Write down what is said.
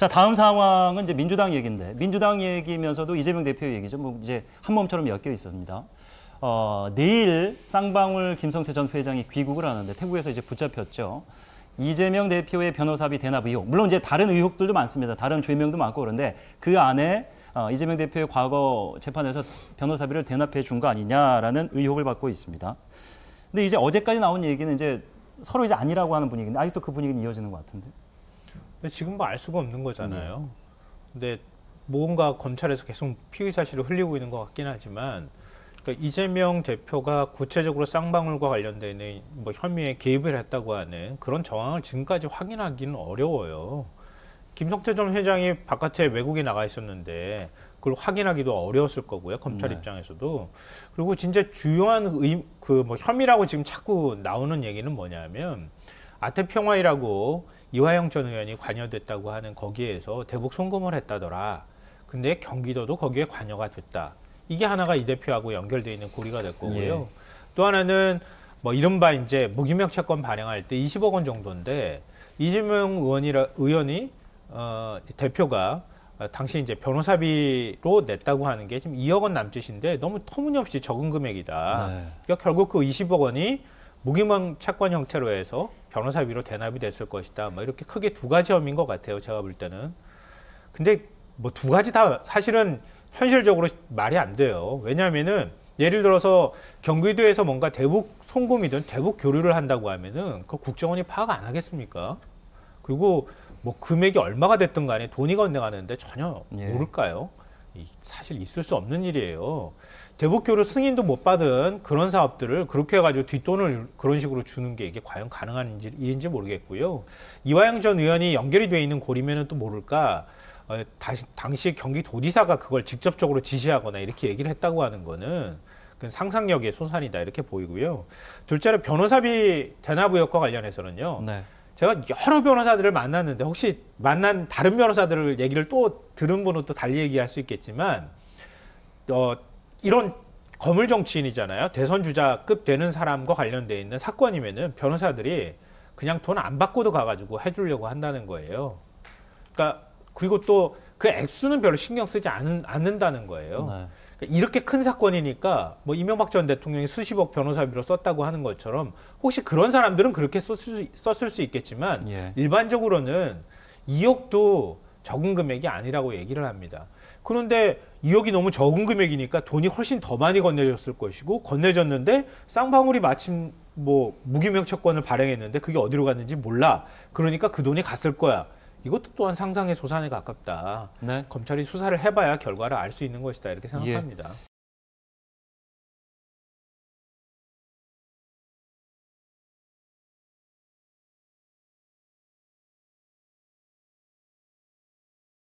자 다음 상황은 이제 민주당 얘기인데 민주당 얘기면서도 이재명 대표 얘기죠. 뭐 이제 한 몸처럼 엮여 있습니다. 어, 내일 쌍방울 김성태 전 회장이 귀국을 하는데 태국에서 이제 붙잡혔죠. 이재명 대표의 변호사비 대납 의혹. 물론 이제 다른 의혹들도 많습니다. 다른 죄명도 많고 그런데 그 안에 어, 이재명 대표의 과거 재판에서 변호사비를 대납해 준 거 아니냐라는 의혹을 받고 있습니다. 근데 이제 어제까지 나온 얘기는 이제 서로 이제 아니라고 하는 분위기인데 아직도 그 분위기는 이어지는 것 같은데. 근데 지금 뭐 알 수가 없는 거잖아요. 근데 뭔가 검찰에서 계속 피의 사실을 흘리고 있는 것 같긴 하지만 그러니까 이재명 대표가 구체적으로 쌍방울과 관련된 뭐 혐의에 개입을 했다고 하는 그런 정황을 지금까지 확인하기는 어려워요. 김성태 전 회장이 바깥에 외국에 나가 있었는데 그걸 확인하기도 어려웠을 거고요. 검찰 네. 입장에서도. 그리고 진짜 주요한 의, 그뭐 혐의라고 지금 자꾸 나오는 얘기는 뭐냐면 아태평화이라고 이화영 전 의원이 관여됐다고 하는 거기에서 대북 송금을 했다더라. 근데 경기도도 거기에 관여가 됐다. 이게 하나가 이 대표하고 연결돼 있는 고리가 될 거고요. 예. 또 하나는 뭐 이른바 이제 무기명 채권 발행할 때 20억 원 정도인데 이재명 의원이라 의원이 어 대표가 어, 당시 이제 변호사비로 냈다고 하는 게 지금 2억 원 남짓인데 너무 터무니없이 적은 금액이다. 네. 그러니까 결국 그 20억 원이 무기명 채권 형태로 해서 변호사비로 대납이 됐을 것이다. 뭐 이렇게 크게 두 가지 혐의인 것 같아요. 제가 볼 때는. 근데 뭐 두 가지 다 사실은 현실적으로 말이 안 돼요. 왜냐하면은 예를 들어서 경기도에서 뭔가 대북 송금이든 대북 교류를 한다고 하면은 그 국정원이 파악 안 하겠습니까? 그리고 뭐 금액이 얼마가 됐든 간에 돈이 건너가는데 전혀 예. 모를까요? 이 사실 있을 수 없는 일이에요. 대북 교류 승인도 못 받은 그런 사업들을 그렇게 해가지고 뒷돈을 그런 식으로 주는 게 이게 과연 가능한 일인지 모르겠고요. 이화영 전 의원이 연결이 돼 있는 고리면은 또 모를까. 어, 다시, 당시 경기도지사가 그걸 직접적으로 지시하거나 이렇게 얘기를 했다고 하는 거는 그 상상력의 소산이다 이렇게 보이고요. 둘째로 변호사비 대납 의혹과 관련해서는요. 네. 제가 여러 변호사들을 만났는데 혹시 만난 다른 변호사들을 얘기를 또 들은 분은 또 달리 얘기할 수 있겠지만 어, 이런 거물 정치인이잖아요. 대선 주자급 되는 사람과 관련돼 있는 사건이면은 변호사들이 그냥 돈 안 받고도 가가지고 해주려고 한다는 거예요. 그러니까 그리고 또 그 액수는 별로 신경 쓰지 않는, 않는다는 거예요. 네. 그러니까 이렇게 큰 사건이니까 뭐 이명박 전 대통령이 수십억 변호사비로 썼다고 하는 것처럼 혹시 그런 사람들은 그렇게 썼을 수, 썼을 수 있겠지만 예. 일반적으로는 2억도 적은 금액이 아니라고 얘기를 합니다. 그런데 2억이 너무 적은 금액이니까 돈이 훨씬 더 많이 건네졌을 것이고 건네졌는데 쌍방울이 마침 뭐 무기명 채권을 발행했는데 그게 어디로 갔는지 몰라. 그러니까 그 돈이 갔을 거야. 이것도 또한 상상의 소산에 가깝다. 네. 검찰이 수사를 해봐야 결과를 알 수 있는 것이다 이렇게 생각합니다.